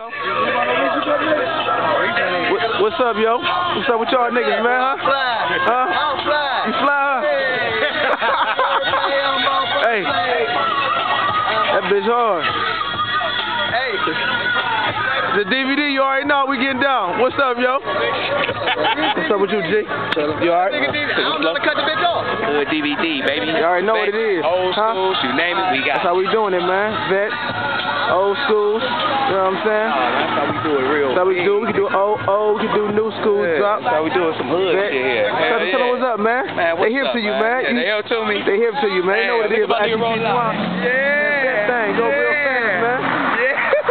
What, what's up, yo? What's up with y'all niggas, man, huh? Huh? You fly, huh? hey. That bitch hard. Hey. The DVD, you already know we getting down. What's up, yo? What's up with you, G? You alright? I don't know to cut the bitch off. Good DVD, baby. You already know what it is. Old huh? school, you name it, we got That's how we doing it, man. Vet, old school. You know what I'm saying? Oh, that's how we do it real. That's how we do. We can do old, old. We can do new school Yeah, drop. That's how we doing some hood Vet. shit here. Tell, Hell tell them yeah. what's up, man. Man, what's they hip up, to you, man? man. Yeah, You- they hip to me. They hip to you, man. You know what it Hey, is. look at my As you nigga see roll out. Swan. Yeah. Thing. Go real fast, man.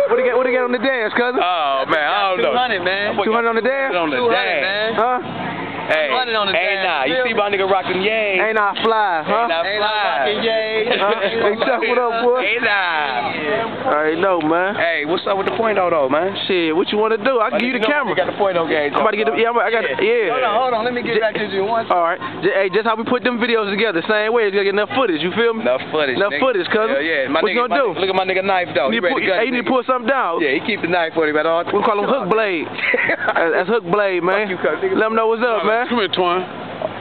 What they get? What they get on the dance, cousin? Oh, man, I don't know. 200, man. 200 on the dance? On the 200, man. Huh? Hey, 200 on the hey, dance, nah. You see my nigga rocking yay. Ain't I fly, huh? Ain't I Ain't rocking yay? Huh? Hey, Chuck, what up, boy? Hey, nah. I already know, man. Hey, what's up with the point though, man? Shit, what you want to do? I can give you the camera. You got the point on game. I'm about to get the. Yeah, I'm, I got. Yeah. Hold on, hold on. Let me get back to you once. All right. J- Hey, just how we put them videos together, same way. You gotta get enough footage. You feel me? Enough footage. Enough nigga. footage, cousin. Hell yeah. My What you gonna do? nigga- Look at my nigga knife though. You, He need to ready pull, to gun hey, you need to pull something down. Yeah, he keep the knife for him at all. We call him Hook Blade. That's, that's Hook Blade, man. Fuck you, cuz. Let them know what's up, man. Come here, Twain.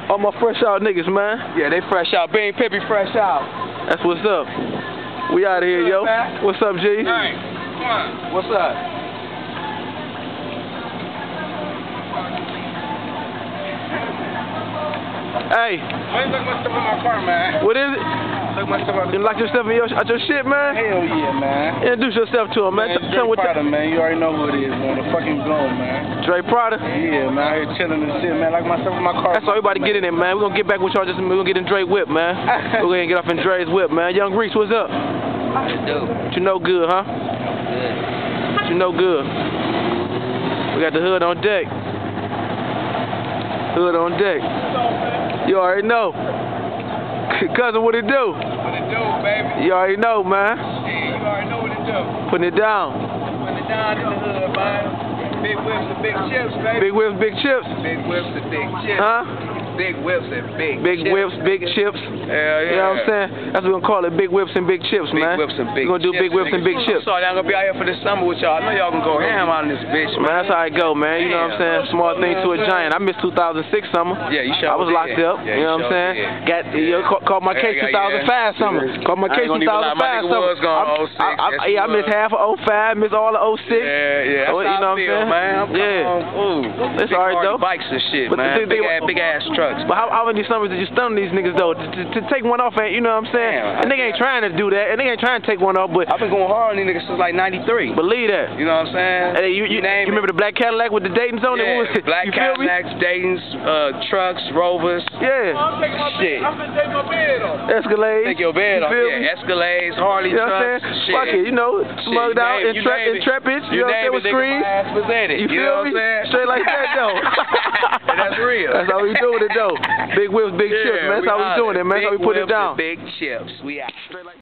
All my fresh out niggas, man. Yeah, they fresh out. Bean Pippy fresh out. That's what's up. We out of here, yo. man. What's up, G? hey What's up? Hey, I ain't took my stuff in my car, man. what is it? Took my stuff You like your stuff in your, out your shit, man? Hell yeah, man. Introduce yourself to him, man. Man, T- Tell him. Prada, man. You already know who it is, man. The fucking glow, man. Dre Prada. Yeah, man. Out here chilling and shit, man. Like myself in my car. That's all everybody get in it, man. We're gonna get back with y'all just we're gonna get in Dre whip, man. We're gonna get off in Dre's whip, man. Young Reese, what's up? What you know good, huh? What you know good? We got the hood on deck. Hood on deck. You already know. Cousin, what it do? What it do, baby? You already know, man. Yeah, you already know what it do. Putting it down. Putting it down in the hood, man. Big whips and big chips, baby. Big whips, big chips. Big whips and big chips. Huh? Big whips and big Big chips. whips, big chips. Hell yeah. You know what I'm saying? That's what we're gonna call it, big whips and big chips, Big man. whips and big We're gonna do chips, big whips and big chips. Sorry, I'm gonna be out here for the summer with y'all. I know y'all can go ham out in this bitch, Man, man. that's how I go, man. You know what I'm saying? Small thing to a giant. I missed 2006 summer. Yeah, you sure I was locked up. Yeah, you know what I'm saying? Got you know, called my Yeah, case yeah, 2005 summer. Called my case ain't gonna even lie, 2005 my nigga summer. was gone I'm- 06, I, I, yes, yeah, I missed half of 05, missed all of 06. Yeah, yeah. That's you know what I'm saying? man. I'm Yeah. on, big all right, though. bikes and shit, man. big, ass, big ass trucks. But how, how many summers did you stun these niggas though? To, to, to take one off, ain't you know what I'm saying? Damn, a nigga ain't trying to do that. A nigga ain't trying to take one off, but I've been going hard on these niggas since like '93. believe that. You know what I'm saying? Hey, you, you, name you remember the black Cadillac with the Dayton's on yeah, it? black you feel me? Cadillacs, Dayton's, uh, trucks, Rovers. Yeah. Shit. Escalade. Take your bed you off. feel Yeah. Escalades, Harley You know what I'm trucks. saying? Shit. Fuck it, you know, smugged you out, name it, you intre- intrepid, you, You know what I'm name saying, it, with nigga, screens. my ass was at it. You, You feel know me? what I'm saying? Straight like that, though. That's real. That's how we doing it, though. Big whips, big chips, man. That's how we doing it, man. That's how we put it down. Big chips. We out.